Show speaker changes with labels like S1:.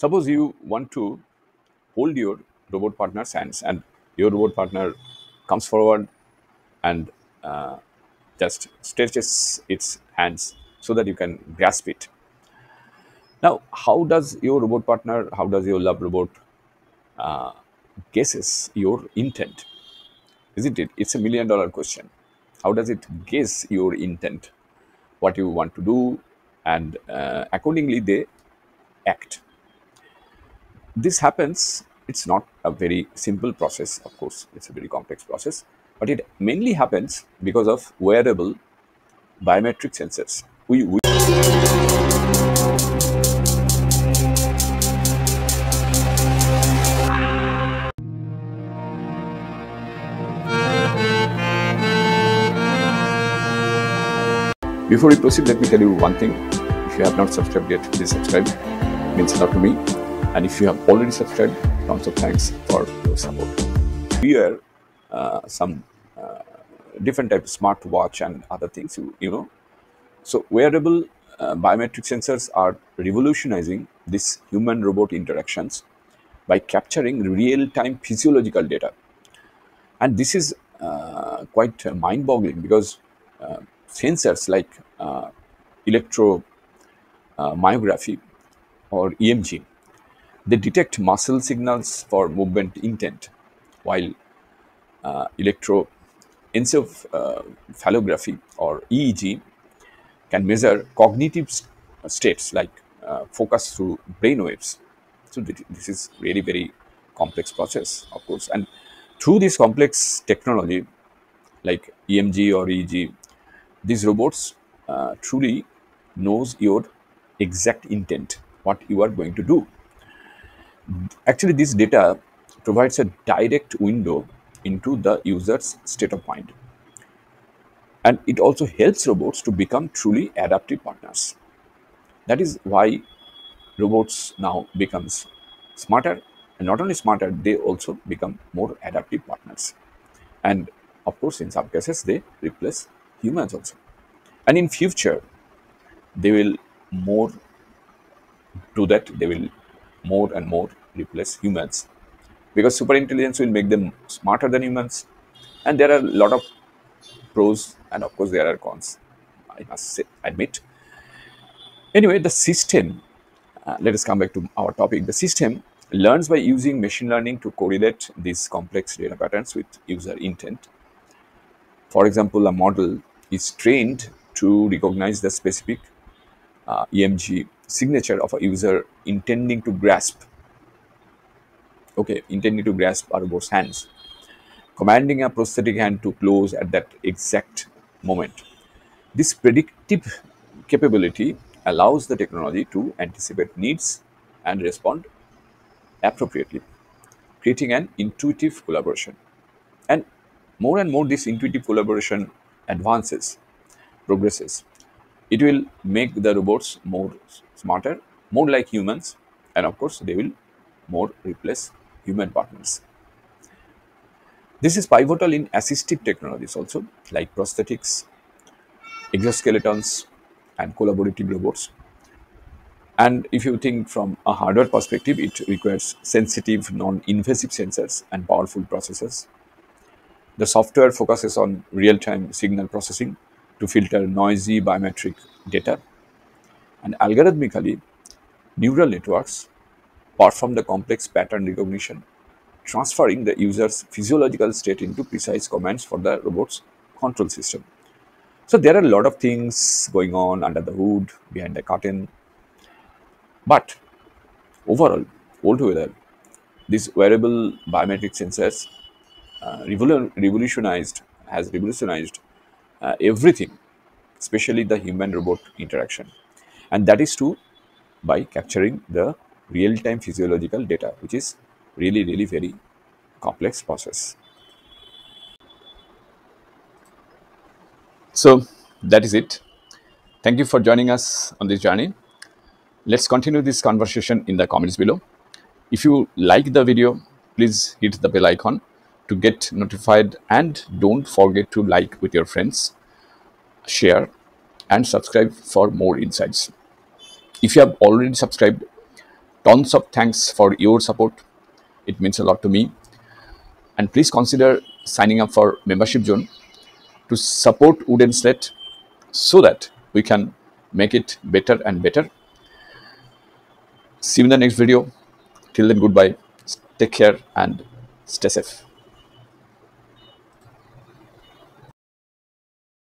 S1: Suppose you want to hold your robot partner's hands and your robot partner comes forward and uh, just stretches its hands so that you can grasp it. Now, how does your robot partner, how does your love robot uh, guesses your intent? Isn't it? It's a million dollar question. How does it guess your intent, what you want to do, and uh, accordingly they act. This happens, it's not a very simple process, of course, it's a very complex process, but it mainly happens because of wearable biometric sensors. We, we Before we proceed, let me tell you one thing. If you have not subscribed yet, please subscribe. It means a lot to me. And if you have already subscribed, tons of thanks for your support. We are uh, some uh, different type of smartwatch and other things, you, you know. So wearable uh, biometric sensors are revolutionizing this human-robot interactions by capturing real-time physiological data. And this is uh, quite mind-boggling because uh, sensors like uh, electromyography or EMG, they detect muscle signals for movement intent, while uh, electroencephalography or EEG can measure cognitive s- states like uh, focus through brain waves. So thi- this is really very complex process, of course. And through this complex technology, like EMG or EEG, these robots uh, truly knows your exact intent, what you are going to do. Actually, this data provides a direct window into the user's state of mind, and it also helps robots to become truly adaptive partners. That is why robots now becomes smarter, and not only smarter, they also become more adaptive partners. And of course, in some cases, they replace humans also. And in future, they will more do that. They will more and more replace humans because super intelligence will make them smarter than humans. And there are a lot of pros, and of course, there are cons. I must admit. Anyway, the system, uh, let us come back to our topic. The system learns by using machine learning to correlate these complex data patterns with user intent. For example, a model is trained to recognize the specific uh, EMG signature of a user intending to grasp, okay, intending to grasp a robot's hands, commanding a prosthetic hand to close at that exact moment. This predictive capability allows the technology to anticipate needs and respond appropriately, creating an intuitive collaboration. And more and more, this intuitive collaboration advances, progresses. It will make the robots more smarter, more like humans, and of course, they will more replace human partners. This is pivotal in assistive technologies also, like prosthetics, exoskeletons, and collaborative robots. And if you think from a hardware perspective, it requires sensitive, non invasive sensors and powerful processors. The software focuses on real time signal processing to filter noisy biometric data. And algorithmically, neural networks perform the complex pattern recognition, transferring the user's physiological state into precise commands for the robot's control system. So there are a lot of things going on under the hood, behind the curtain, but overall, altogether, these wearable biometric sensors uh, revolutionized has revolutionized uh, everything, especially the human-robot interaction, and that is true by capturing the real-time physiological data, which is really, really very complex process. So that is it. Thank you for joining us on this journey. Let's continue this conversation in the comments below. If you like the video, please hit the bell icon to get notified and don't forget to like with your friends, share and subscribe for more insights. If you have already subscribed, tons of thanks for your support. It means a lot to me. And please consider signing up for membership zone to support Wooden Slate so that we can make it better and better. See you in the next video. Till then, goodbye. Take care and stay safe.